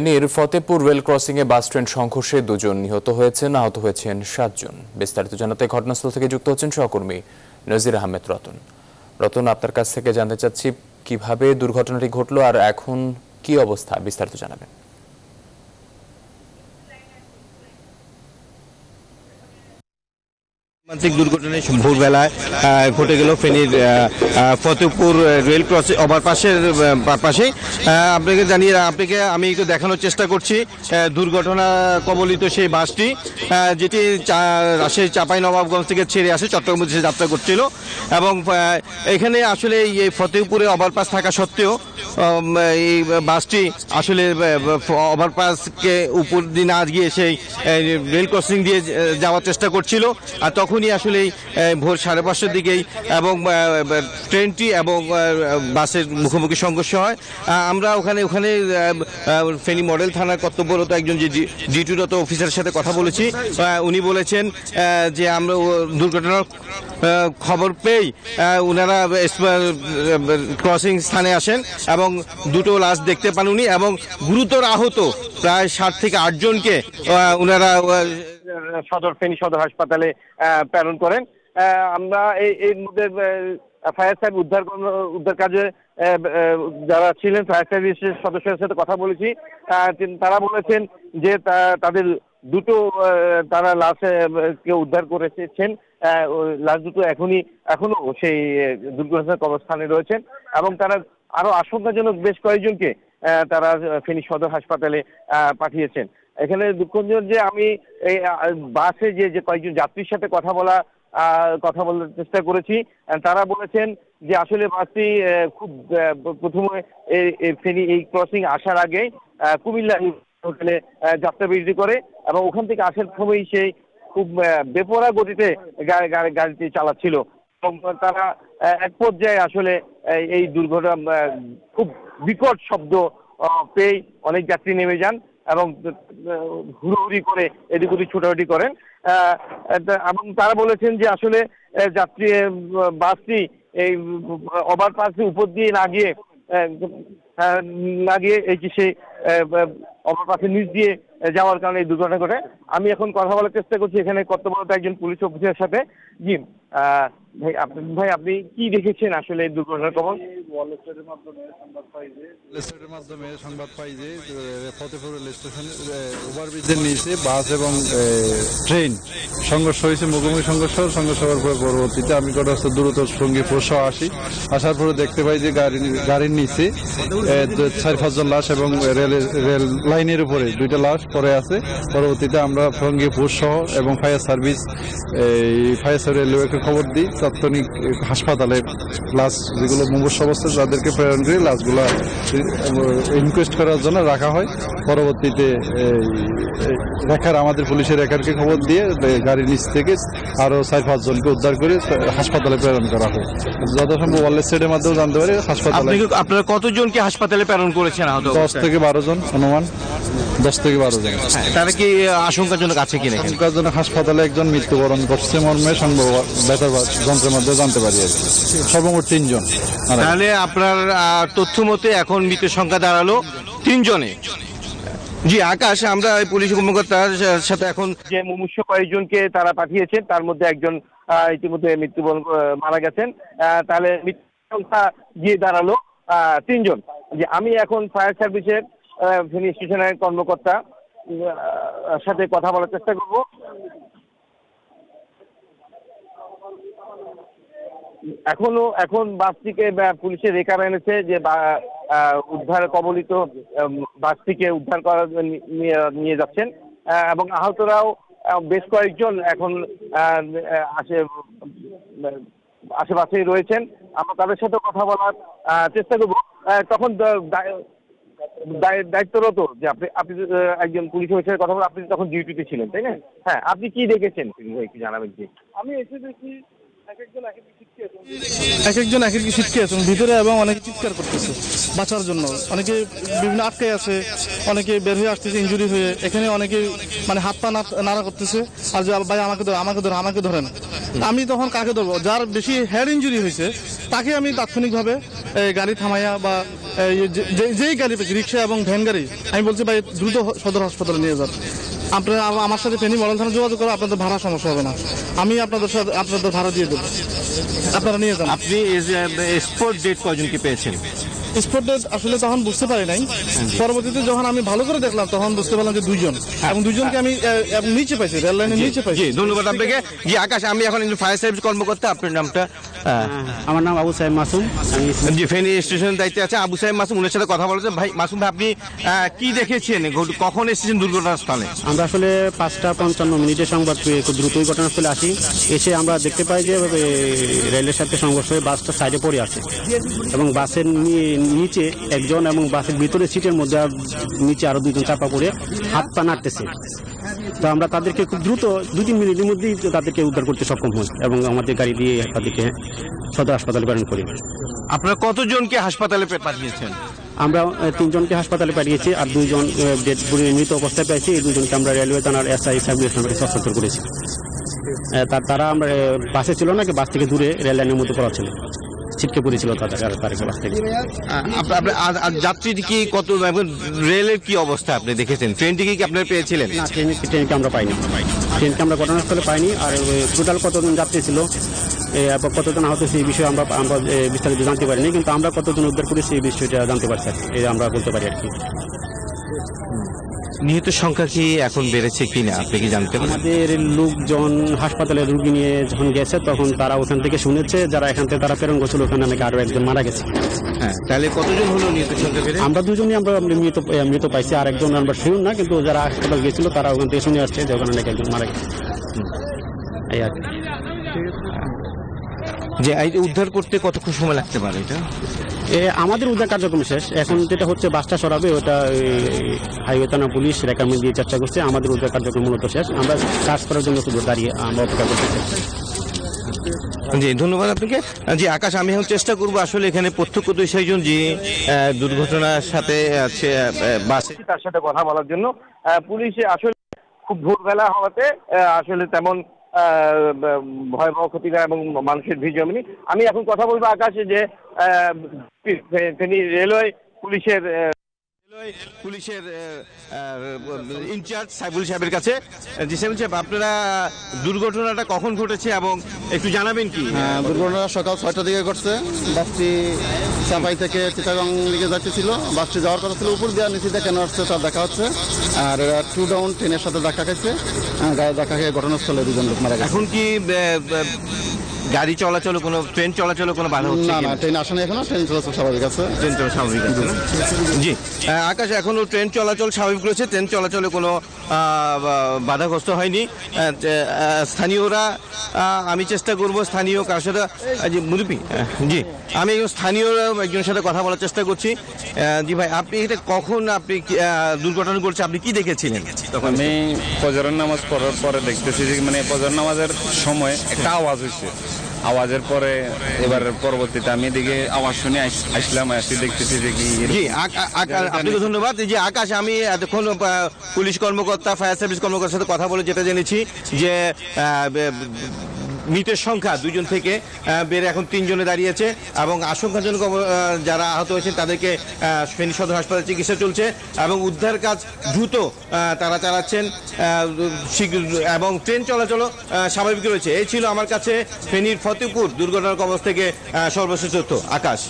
ফেনীর Fatehpur rail crossing এ bus train সংঘর্ষে দুজন নিহত হয়েছেন, আহত হয়েছেন সাতজন। বিস্তারিত জানাতে ঘটনাস্থল থেকে যুক্ত হচ্ছেন সহকর্মী নজির আহমেদ রতন। রতন, আপনার কাছ থেকে জানতে চাচ্ছি কীভাবে দুর্ঘটনাটি ঘটলো আর এখন কি অবস্থা? বিস্তারিত জানাবেন। মর্মান্তিক দুর্ঘটনায় ভোরবেলায় ঘটে গেল ফেনীর ফতেপুর রেল ক্রসিং, ওভারপাসের পাশে। আপনাকে জানিয়ে, আপনাকে আমি একটু দেখানোর চেষ্টা করছি দুর্ঘটনা কবলিত সেই বাসটি যেটি রাজশাহী চাপাই নবাবগঞ্জ থেকে ছেড়ে আসে, চট্টগ্রাম উদ্দেশ্যে যাত্রা করছিল। এবং এখানে আসলে এই ফতেপুরে ওভারপাস থাকা সত্ত্বেও এই বাসটি আসলে ওভারপাসকে উপর দিয়ে না গিয়ে সেই রেল ক্রসিং দিয়ে যাওয়ার চেষ্টা করছিল। আর তখনই আসলে ভোর সাড়ে পাঁচটার দিকেই এবং ট্রেনটি এবং বাসের মুখোমুখি সংঘর্ষ হয়। আমরা ওখানে ওখানে ফেনী মডেল থানার কর্তব্যরত একজন যে ডিউটিরত অফিসারের সাথে কথা বলেছি উনি বলেছেন যে আমরা দুর্ঘটনার খবর পেয়েই ওনারা ক্রসিং স্থানে আসেন এবং দুটো লাশ দেখতে পান উনি এবং গুরুতর আহত প্রায় ষাট থেকে আটজনকে ওনারা সদর ফেনী সদর হাসপাতালে প্রেরণ করেন। আমরা এই এর মধ্যে ফায়ার সার্ভিস উদ্ধার উদ্ধার কাজে যারা ছিলেন, ফায়ার সার্ভিসের সদস্যদের সাথে কথা বলেছি। তারা বলেছেন যে তাদের দুটো তারা লাশ কে উদ্ধার করেছেন। লাশ দুটো এখনই, এখনও সেই দুর্ঘটনার কবরস্থানে রয়েছেন। এবং তারা আরও আশঙ্কাজনক বেশ কয়েকজনকে তারা ফেনী সদর হাসপাতালে পাঠিয়েছেন। এখানে দুঃখজনক যে আমি এই বাসে যে যে কয়েকজন যাত্রীর সাথে কথা বলা কথা বলার চেষ্টা করেছি তারা বলেছেন যে আসলে বাসটি খুব প্রথমে এই- এই ক্রসিং আসার আগে কুমিল্লা হোটেলে যাত্রা বিরতি করে এবং ওখান থেকে আসার সময়ই সেই খুব বেপরা গতিতে গাড়িটি চালাচ্ছিল। এবং তারা এক পর্যায়ে আসলে এই দুর্ঘটনা খুব বিকট শব্দ পেয়ে অনেক যাত্রী নেমে যান। এবং হুড়োহুড়ি করে এদিক ওদিক ছোটাছুটি করেন। এবং তারা বলেছেন যে আসলে যাত্রী বাসটি এই ওভারপাসের উপর দিয়ে না গিয়ে না গিয়ে এই যে সেই ওভারপাসের নিচ দিয়ে যাওয়ার কারণে এই দুর্ঘটনা ঘটে। আমি এখন কথা বলার চেষ্টা করছি এখানে কর্তব্যরত একজন পুলিশ অফিসারের সাথে। জি ভাই, আপনি ভাই, আপনি কি দেখেছেন আসলে এই দুর্ঘটনার খবর? রেলের মাধ্যমে সংবাদ পাই যে ফতেপুর রেল স্টেশন ওভারব্রিজের নিচে বাস এবং ট্রেন সংঘর্ষ হয়েছে, মুখোমুখি সংঘর্ষ সংঘর্ষ হওয়ার পরে পরবর্তীতে আমি ঘটনাস্থল দ্রুত সঙ্গী ফোর্স আসি। আসার পরে দেখতে পাই যে গাড়ি গাড়ির নিচে চার পাঁচজন লাশ এবং রেলের, রেল লাইনের উপরে দুইটা লাশ পরে আছে। পরবর্তীতে আমরা সঙ্গী সহ এবং ফায়ার সার্ভিস এই ফায়ার সার্ভিস রেলওয়েকে খবর দিই তাৎক্ষণিক হাসপাতালে লাশ যেগুলো মুমূর্ষ অবস্থা তাদেরকে প্রেরণ করে লাশগুলো ইনকোয়েস্ট করার জন্য রাখা হয়। পরবর্তীতে রেখার আমাদের পুলিশের রেখারকে খবর দিয়ে গাড়ির নিচ থেকে আরও চার পাঁচজনকে উদ্ধার করে হাসপাতালে প্রেরণ করা হয়। যথাসম্ভব ওয়ারলেস সাইডের মাধ্যমে জানতে পারি হাসপাতালে আপনি আপনারা কতজনকে হাসপাতালে প্রেরণ করেছেন দশ থেকে বারো জন অনুমান। দশ থেকে বারো জন। তারা কি আশঙ্কাজনক আছে কিনা জন্য হাসপাতালে একজন মৃত্যুবরণ করছে মর্মে সম্ভব বেতার যন্ত্রের মধ্যে জানতে পারি আর সর্বমোট তিনজন। তাহলে আপনার তথ্য মতে এখন মৃতের সংখ্যা দাঁড়াল তিনজনে। জি আকাশ আমরা পুলিশ কর্মকর্তার সাথে এখন যে মুমূর্ষ কয়েকজনকে তারা পাঠিয়েছেন তার মধ্যে একজন ইতিমধ্যে মৃত্যুবরণ মারা গেছেন। আহ, তাহলে মৃত্যুর সংখ্যা গিয়ে দাঁড়াল আহ, তিনজন। যে আমি এখন ফায়ার সার্ভিসের ফেনী স্টেশনের কর্মকর্তা সাথে কথা বলার চেষ্টা করব। এখনও, এখন বাসটিকে পুলিশের রেকার এনেছে যে উদ্ধার, কবলিত বাসটিকে উদ্ধার করার নিয়ে যাচ্ছেন। এবং আহতরাও বেশ কয়েকজন এখন আসে, আশেপাশেই রয়েছেন। আমরা তাদের সাথে কথা বলার চেষ্টা করব। তখন দায়িত্বরত যে আপনি আপনি একজন পুলিশ অফিসারের কথা বলে আপনি তখন ডিউটিতে ছিলেন তাই না? হ্যাঁ আপনি কি দেখেছেন? একটু জানাবেন কি আমি এসে দেখি এক একজন এক ছিটকে ভিতরে এবং অনেকে চিৎকার করতেছে বাঁচার জন্য। অনেকে বিভিন্ন আটকে আছে অনেকে বের হয়ে আসতেছে ইঞ্জুরি হয়ে। এখানে অনেকে মানে হাত পা নাড়া করতেছে। আর যে ভাই আমাকে ধর আমাকে ধর আমাকে ধরেন। আমি তখন কাকে ধরবো? যার বেশি হেড ইঞ্জুরি হয়েছে তাকে আমি তাৎক্ষণিকভাবে গাড়ি থামাইয়া বা যেই গাড়ি পেয়েছি রিক্সা এবং ভ্যান গাড়ি আমি বলছি ভাই দ্রুত সদর হাসপাতালে নিয়ে যান। আপনারা আমার সাথে ফেনী মডেল থানা যোগাযোগ করে আপনাদের ভাড়া সমস্যা হবে না। আমি আপনাদের সাথে আপনাদের ভাড়া দিয়ে দেবো। আপনারা নিয়ে যান। আপনি স্পোর্ট ডেট কয়জনকে পেয়েছেন? স্পট ডেট আসলে তখন বুঝতে পারি নাই। পরবর্তীতে যখন আমি ভালো করে দেখলাম তখন বুঝতে পারলাম যে দুইজন। এবং দুইজনকে আমি নিচে পাইছি রেল লাইনের নিচে পাইছি। ধন্যবাদ আপনাকে। জি আকাশ আমি এখন ফায়ার সার্ভিস কর্মকর্তা আপনার নামটা আমার নাম আবু সাহেব মাসুম। জি ফেনী স্টেশনের দায়িত্বে আছে আবু সাহেব মাসুম উনার সাথে কথা বলেছেন। ভাই মাসুম ভাই আপনি কি দেখেছেন কখন এসেছেন দুর্ঘটনাস্থলে? আমরা আসলে পাঁচটা পঞ্চান্ন মিনিটের সংবাদ পেয়ে খুব দ্রুতই ঘটনাস্থলে আসি। এসে আমরা দেখতে পাই যে রেলের সাথে সংঘর্ষ হয়ে বাসটা সাইডে পড়ে আছে। এবং বাসের নিচে একজন এবং বাসের ভিতরে সিটের মধ্যে নিচে আরও দুজন চাপা পড়ে হাত পা নাড়তেছে। তো আমরা তাদেরকে খুব দ্রুত দু তিন মিনিটের মধ্যেই তাদেরকে উদ্ধার করতে সক্ষম হই এবং আমাদের গাড়ি দিয়ে তাদেরকে সদর হাসপাতালে প্রেরণ করি। আপনারা কতজনকে হাসপাতালে পাঠিয়েছেন? আমরা তিনজনকে হাসপাতালে পাঠিয়েছি আর দুইজন মৃত অবস্থায় পেয়েছি এই দুজনকে আমরা রেলওয়ে থানার এসআই সাবডিভিশনের হস্তান্তর করেছি। তারা আমরা বাসে ছিল না কি বাস থেকে দূরে রেল লাইনের মধ্যে পড়া ছিল। ছিটকে পড়েছিল তাদের থেকে যাত্রী কি কত রেলের কি অবস্থা আপনি দেখেছেন? ট্রেনটি কি আপনারা পেয়েছিলেন? ট্রেনকে আমরা পাইনি। ট্রেনকে আমরা ঘটনাস্থলে পাইনি আর টোটাল কতজন যাত্রী ছিল কতজন আহত সেই বিষয়ে আমরা আমরা বিস্তারিত জানতে পারিনি কিন্তু আমরা কতজন উদ্ধার করি সেই বিষয়টা জানতে পারছি আর। আমরা বলতে পারি আর কি। নিহত সংখ্যা কি এখন বেড়েছে কিনা? আপনি কি জানতে আমাদের লোকজন হাসপাতালে রুগী নিয়ে যখন গেছে তখন তারা ওখান থেকে শুনেছে যারা এখান থেকে তারা প্রেরণ করছিল ওখানে নাকি আরও একজন মারা গেছে। হ্যাঁ তাহলে কতজন হলো নিহত সংখ্যা বেড়ে? আমরা দুজনই আমরা মৃত মৃত পাইছি আর একজন আমরা শিউর না কিন্তু যারা হাসপাতাল গেছিল তারা ওখান থেকে শুনে আসছে যে ওখানে নাকি একজন মারা গেছে। এই আর যে উদ্ধার করতে কতক্ষণ সময় লাগতে পারে এটা? আমাদের উদ্ধার কার্যক্রম শেষ। এখন যেটা হচ্ছে বাসটা সরাবে ওটা হাইওয়ে থানা পুলিশ রেখার দিয়ে চেষ্টা করছে। আমাদের উদ্ধার কার্যক্রম মূলত শেষ। আমরা কাজ করার জন্য শুধু দাঁড়িয়ে আমরা অপেক্ষা করতেছি জি ধন্যবাদ আপনাকে। জি আকাশ আমি এখন চেষ্টা করব আসলে এখানে প্রত্যক্ষদর্শীজন যিনি আহ, দুর্ঘটনার সাথে আছে আহ, বাসে তার সাথে কথা বলার জন্য আহ, পুলিশ আসলে খুব ভোরবেলা হওয়াতে আহ, আসলে তেমন ভয়াবহ ক্ষতিকর এবং মানুষের ভিড় জমেনি। আমি এখন কথা বলব আকাশে যে ফেনী রেলওয়ে পুলিশের পুলিশের ইনচার্জ সাইবুল সাহেবের কাছে। জি সাইবুল সাহেব আপনারা দুর্ঘটনাটা কখন ঘটেছে এবং একটু জানাবেন কি? হ্যাঁ, দুর্ঘটনা সকাল ছয়টার দিকে ঘটছে। বাসটি চাপাই থেকে চিটাগাং দিকে যাচ্ছিল। বাসটি যাওয়ার কথা ছিল উপর দিয়ে নিচে কেন আসছে তার দেখা হচ্ছে। আর টু ডাউন ট্রেনের সাথে ধাক্কা খাইছে। আহ, গায়ে ধাক্কা খেয়ে ঘটনাস্থলে দুজন লোক মারা গেছে। এখন কি গাড়ি চলাচল কোনো ট্রেন চলাচল কোনো বাধা হচ্ছে না না ট্রেন আসেনি এখনও ট্রেন চলাচল স্বাভাবিক আছে। ট্রেন চলা স্বাভাবিক আছে জি আকাশ এখনও ট্রেন চলাচল স্বাভাবিক রয়েছে ট্রেন চলাচলে কোনো বাধাগ্রস্ত হয়নি। স্থানীয়রা আমি চেষ্টা করব স্থানীয় কার সাথে আহ, জি আমি একজন স্থানীয় একজনের সাথে কথা বলার চেষ্টা করছি। জি ভাই আপনি এটা কখন আপনি কি, দুর্ঘটনা করছে আপনি কি দেখেছিলেন? তখন আমি ফজরের নামাজ পড়ার পরে দেখতেছি যে মানে ফজর নামাজের সময় একটা আওয়াজ হয়েছে আওয়াজের পরে এবার পরবর্তীতে আমি এদিকে আওয়াজ শুনে আসলাম আসি দেখতেছি যে কি জি আপনাকে ধন্যবাদ। যে আকাশ আমি এতক্ষণ পুলিশ কর্মকর্তা ফায়ার সার্ভিস কর্মকর্তার সাথে কথা বলে যেটা জেনেছি যে মৃতের সংখ্যা দুজন থেকে বেড়ে এখন তিনজনে দাঁড়িয়েছে এবং আশঙ্কাজনক যারা আহত হয়েছেন তাদেরকে ফেনী সদর হাসপাতালে চিকিৎসা চলছে এবং উদ্ধার কাজ দ্রুত তারা চালাচ্ছেন এবং ট্রেন চলাচলও স্বাভাবিক রয়েছে। এই ছিল আমার কাছে ফেনীর ফতেপুর দুর্ঘটনার কবচ থেকে সর্বশেষ তথ্য। আকাশ।